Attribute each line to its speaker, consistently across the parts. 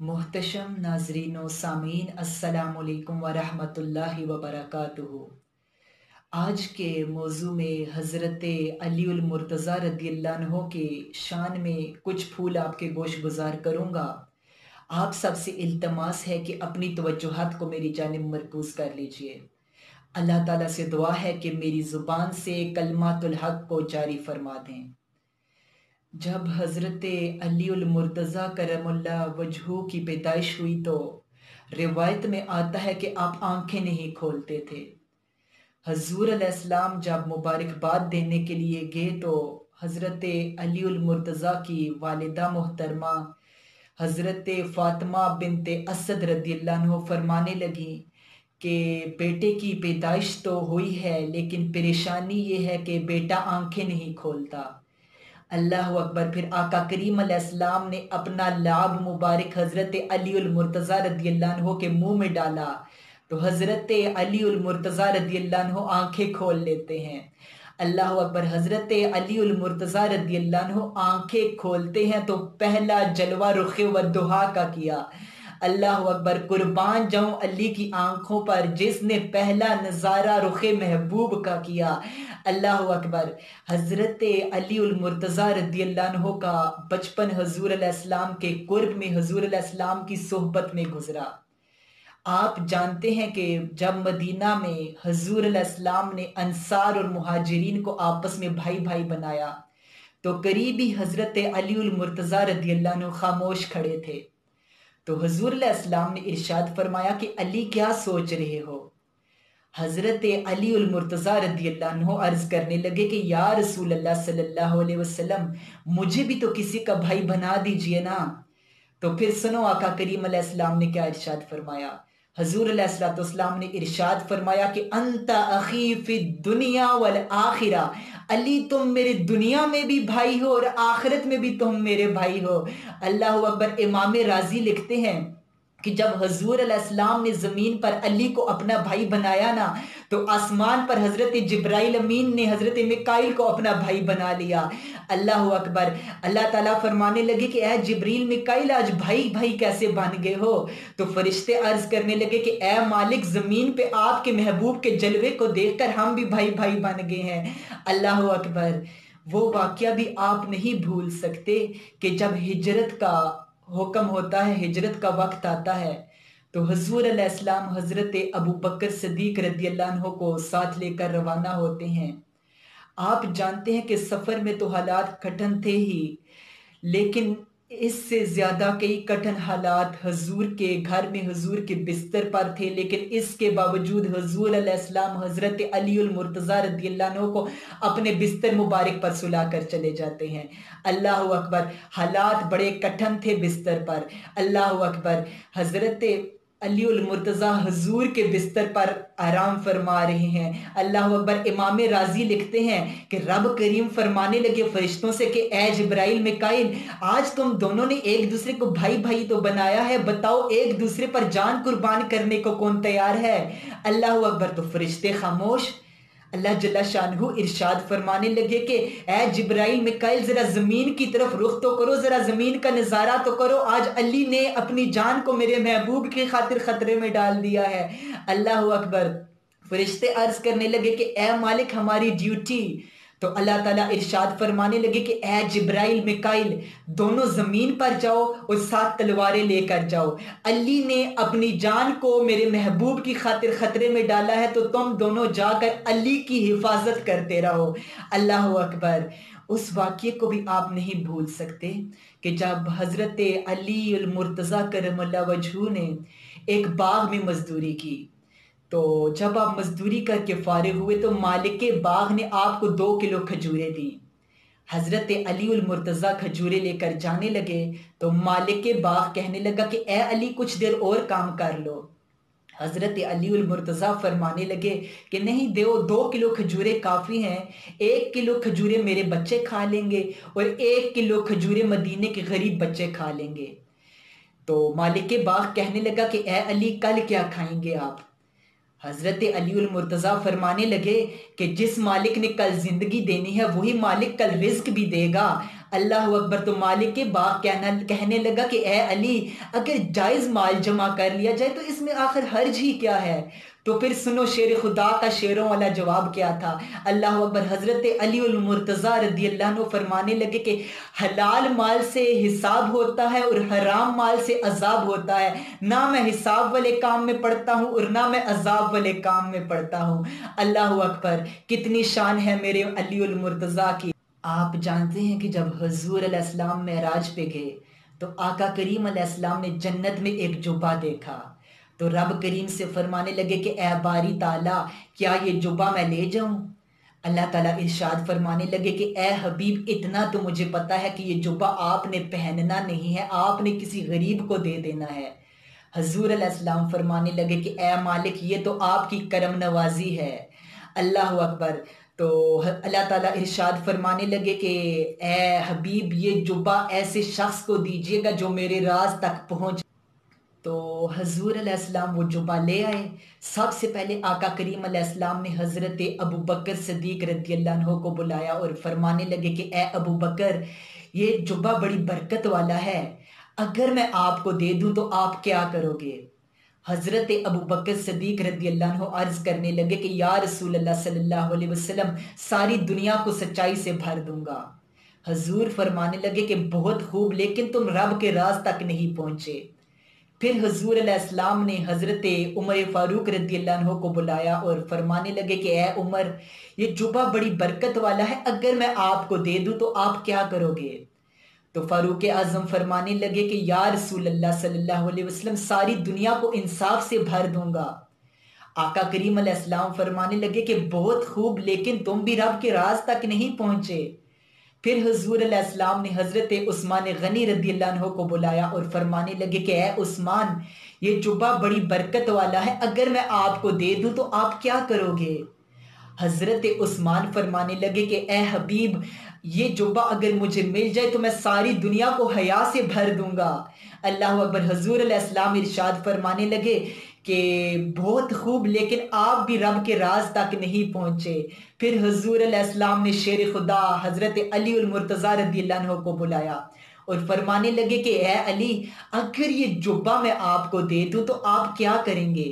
Speaker 1: मोहतशम नाजरीन सामीन असलकम वरहमतुल्लाहि वबरकातुहु आज के मौजू में हज़रत अलीमरतज़ा रदील्ला के शान में कुछ फूल आपके गोश गुजार करूँगा। आप सबसे इल्तमास है कि अपनी तवज्जोहत को मेरी जानब मरकूज़ कर लीजिए। अल्लाह ताला से दुआ है कि मेरी ज़ुबान से कलमातुल हक को जारी फरमा दें। जब हज़रत अलीमरतज़ा करमुल्ला वजहू की पैदाइश हुई तो रिवायत में आता है कि आप आँखें नहीं खोलते थे। हजूर अलैहिस्सलाम जब मुबारकबाद देने के लिए गए तो हज़रत अलीमरतज़ा की वालदा मोहतरमा हज़रत फ़ातिमा बिनते असद रदी फरमाने लगी कि बेटे की पैदाइश तो हुई है, लेकिन परेशानी ये है कि बेटा आँखें नहीं खोलता। अल्लाह अकबर, फिर आका करीम अलैहिस्सलाम ने अपना लाभ मुबारक हज़रत अलीमरतज़ा रदी के मुँह में डाला। तो हज़रत अलीमरतज़ा रदी आँखें खोल लेते हैं। अल्लाह अकबर, हज़रत अलीमरतज़ा रदी आँखें खोलते हैं तो पहला जलवा रुखे व दुहा का किया। अल्लाह अकबर, कुर्बान जाऊँ अली की आँखों पर, जिसने पहला नज़ारा रुख महबूब का किया। अल्लाह अकबर, हज़रत अलीमरतज़ा रदी का बचपन हजूर अलैहिस्सलाम के कुर्ब में, हजूर अलैहिस्सलाम की सोहबत में गुजरा। आप जानते हैं कि जब मदीना में हजूर अलैहिस्सलाम ने अंसार और मुहाजिरीन को आपस में भाई भाई बनाया तो करीबी हज़रत अलीमरतज़ा रदी खामोश खड़े थे। तो हजूर इस्लाम ने इरशाद फरमाया कि अली क्या सोच रहे हो? हज़रत अली मुर्तज़ा रदी अर्ज़ करने लगे कि, या रसूल अल्लाह सल्लल्लाहु अलैहि वसल्लम, मुझे भी तो किसी का भाई बना दीजिए ना। तो फिर सुनो, आका करीम अलैहिस्सलाम ने क्या इरशाद फरमाया? हजूर ने इरशाद फरमाया कि, अंत अखी दुनिया वल आखिरा अली, तुम मेरी दुनिया में भी भाई हो और आखिरत में भी तुम मेरे भाई हो। अल्लाह अकबर इमाम राज़ी लिखते हैं कि जब हजूर अलैहिस्सलाम ने ज़मीन पर अली को अपना भाई बनाया ना तो आसमान पर हज़रत जब्राइल अमीन ने हज़रत मिकाइल को अपना भाई बना लिया। अल्लाह अकबर। अल्लाह ताला फरमाने लगे कि, ए जबरील, मिकाइल, आज भाई भाई कैसे बन गए हो? तो फरिश्ते अर्ज़ करने लगे कि, ए मालिक, ज़मीन पे आपके महबूब के जलवे को देखकर हम भी भाई भाई बन गए हैं। अल्लाह अकबर। वो वाक्य भी आप नहीं भूल सकते कि जब हिजरत का हुक्म होता है, हिजरत का वक्त आता है तो हजूर अलैहिस्सलाम हज़रत अबू बकर सदीक रदी को साथ लेकर रवाना होते हैं। आप जानते हैं कि सफ़र में तो हालात कठिन थे ही, लेकिन इससे ज़्यादा कई कठिन हालात हजूर के घर में हजूर के बिस्तर पर थे। लेकिन इसके बावजूद हजूर अलैहिस्सलाम हज़रत अलीमरतज़ा रदी को अपने बिस्तर मुबारक पर सुला कर चले जाते हैं। अल्लाह अकबर, हालात बड़े कठिन थे बिस्तर पर। अल्लाह अकबर, हज़रत अलीमरतज़ा हजूर के बिस्तर पर आराम फरमा रहे हैं। अल्लाह अकबर इमाम राज़ी लिखते हैं कि रब करीम फरमाने लगे फरिश्तों से कि, ए जब्राइल, मिकाइल, आज तुम दोनों ने एक दूसरे को भाई भाई तो बनाया है, बताओ एक दूसरे पर जान कुर्बान करने को कौन तैयार है? अल्लाह अकबर तो फरिश्ते खामोश अल्लाह जल्ला शाह इरशाद फरमाने लगे कि ए जब्राइल मिकाइल, जरा ज़मीन की तरफ़ रुख तो करो, जरा ज़मीन का नज़ारा तो करो। आज अली ने अपनी जान को मेरे महबूब की खातिर खतरे में डाल दिया है। अल्लाह अकबर, फरिश्ते अर्ज़ करने लगे कि ए मालिक, हमारी ड्यूटी तो अल्लाह ताला इरशाद फरमाने लगे कि ए जिब्राइल, मिकाइल, दोनों ज़मीन पर जाओ और सात तलवारें लेकर जाओ। अली ने अपनी जान को मेरे महबूब की खातिर ख़तरे में डाला है तो तुम दोनों जाकर अली की हिफाजत करते रहो। अल्लाह अकबर, उस वाक्य को भी आप नहीं भूल सकते कि जब हज़रत अली मुर्तज़ा करम वजहू ने एक बाग में मजदूरी की तो जब आप मजदूरी करके फारिग हुए तो मालिक बाग ने आपको दो किलो खजूरें दी। हज़रत अली मुर्तज़ा खजूरें लेकर जाने लगे तो मालिक बाग कहने लगा कि, ए अली, कुछ देर और काम कर लो। हज़रत अली मुर्तज़ा फरमाने लगे कि, नहीं दो दो किलो खजूरें काफ़ी हैं। एक किलो खजूरें मेरे बच्चे खा लेंगे और एक किलो खजूरें मदीने के गरीब बच्चे खा लेंगे। तो मालिक बाग कहने लगा कि, ए अली, कल क्या खाएँगे आप? हज़रत अलीमरतज़ा फरमाने लगे कि जिस मालिक ने कल ज़िंदगी देनी है, वही मालिक कल रिस्क भी देगा। अल्लाह अकबर तो मालिक के बाग कहना, कहने लगा कि ए अली, अगर जायज़ माल जमा कर लिया जाए तो इसमें आखिर हर्ज ही क्या है? तो फिर सुनो, शेर खुदा का शेरों वाला जवाब क्या था? अल्लाह अकबर हज़रत अली मुर्तज़ा रदी अल्लाह फरमाने लगे कि, हलाल माल से हिसाब होता है और हराम माल से अजाब होता है। ना मैं हिसाब वाले काम में पढ़ता हूँ और ना मैं अजाब वाले काम में पढ़ता हूँ। अल्लाह अकबर, कितनी शान है मेरे अली मुर्तज़ा की। आप जानते हैं कि जब हजूर अलैहिस्सलाम महराज पे गए तो आका करीम अलैहिस्सलाम ने जन्नत में एक जुबा देखा। तो रब करीम से फरमाने लगे कि ए बारी ताला, क्या ये जुबा मैं ले जाऊँ? अल्लाह ताला इरशाद फरमाने लगे कि ए हबीब, इतना तो मुझे पता है कि ये जुबा आपने पहनना नहीं है, आपने किसी गरीब को दे देना है। हजूर अलैहिस्सलाम फरमाने लगे कि ए मालिक, ये तो आपकी करम नवाजी है। अल्लाह अकबर तो अल्लाह ताला इरशाद फरमाने लगे कि, ए हबीब, ये जुबा ऐसे शख्स को दीजिएगा जो मेरे राज तक पहुँच तो हजूर अलैहिस्सलाम वो जुबा ले आए। सबसे पहले आका करीम अलैहिस्सलाम ने हज़रत अबू बकर सदीक रदी अल्लाह को बुलाया और फरमाने लगे कि, ए अबू बकर, ये जुबा बड़ी बरकत वाला है। अगर मैं आपको दे दूँ तो आप क्या करोगे? हज़रत अबू बकर सदीक रदी अल्लाह अर्ज़ करने लगे कि, या रसूल अल्लाह सल्लल्लाहु अलैहि वसल्लम, सारी दुनिया को सच्चाई से भर दूँगा। हजूर फरमाने लगे कि, बहुत खूब, लेकिन तुम रब के राज तक नहीं पहुँचे। फिर हजूर अलैहिस्सलाम ने हज़रत उमर फ़ारूक रदी अल्लाह को बुलाया और फरमाने लगे कि, ए उमर, ये जुबा बड़ी बरकत वाला है। अगर मैं आपको दे दूँ तो आप क्या करोगे? तो फारूक आज़म फरमाने लगे कि, या रसूल अल्लाह सल्लल्लाहु अलैहि वसल्लम, सारी दुनिया को इंसाफ से भर दूँगा। आका करीम अलैहिस्सलाम फरमाने लगे कि, बहुत खूब, लेकिन तुम भी रब के राज तक नहीं पहुँचे। फिर हजूर अलैहिस्सलाम ने हज़रत उस्मान गनी रदी को बुलाया और फरमाने लगे कि, ए उस्मान, ये जुबा बड़ी बरकत वाला है। अगर मैं आपको दे दूँ तो आप क्या करोगे? हज़रत उस्मान फरमाने लगे कि, ए हबीब ये जुबा अगर मुझे मिल जाए तो मैं सारी दुनिया को हया से भर दूँगा। अल्लाह अकबर हजूर अलैहिस्सलाम इरशाद फरमाने लगे कि बहुत खूब, लेकिन आप भी रब के राज तक नहीं पहुँचे। फिर हजूर अलैहिस्सलाम ने शेर खुदा हज़रत अली मुर्तज़ा रदी को बुलाया और फरमाने लगे कि, ए अली, अगर ये जुब्बा मैं आपको दे दूँ तो आप क्या करेंगे?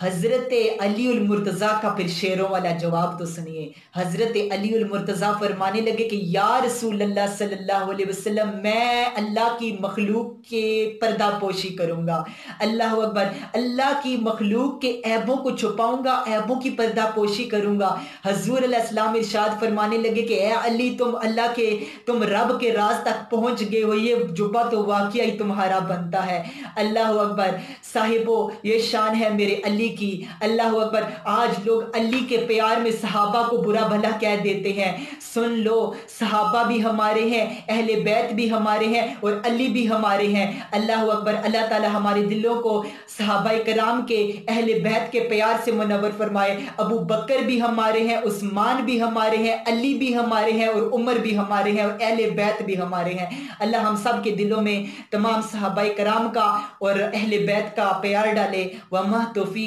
Speaker 1: हज़रत अली मुर्तज़ा का फिर शेरों वाला जवाब तो सुनिए हज़रत अली मुर्तज़ा फरमाने लगे कि या रसूल अल्लाह सल्लल्लाहु अलैहि वसल्लम मैं अल्लाह की मखलूक के पर्दा पोशी करूँगा अल्लाह अकबर अल्लाह की मखलूक के ऐबों को छुपाऊँगा ऐबों की पर्दा पोशी करूँगा हजूर इस्लाम इरशाद फरमाने लगे कि ए अली तुम अल्लाह के तुम रब के राज तक पहुँच गए हो ये जुब्बा तो वाकई तुम्हारा बनता है अल्लाह अकबर साहिबो ये शान है मेरे अली अली की। अल्लाह अकबर, आज लोग अली के प्यार में सहाबा को बुरा भला कह देते हैं। सुन लो, सहाबा भी हमारे हैं, अहले बैत भी हमारे हैं और अली भी हमारे हैं। अल्लाह अकबर, अल्लाह ताला हमारे दिलों को सहाबा कराम के, अहले बैत के प्यार से मुनवर फरमाए। अबू बकर भी हमारे हैं, उस्मान भी हमारे हैं, अली भी हमारे हैं और उमर भी हमारे हैं और अहले बैत भी हमारे हैं। अल्लाह हम सब के दिलों में तमाम सहाबा कराम का और अहले बैत का प्यार डाले। वह तोफ़ी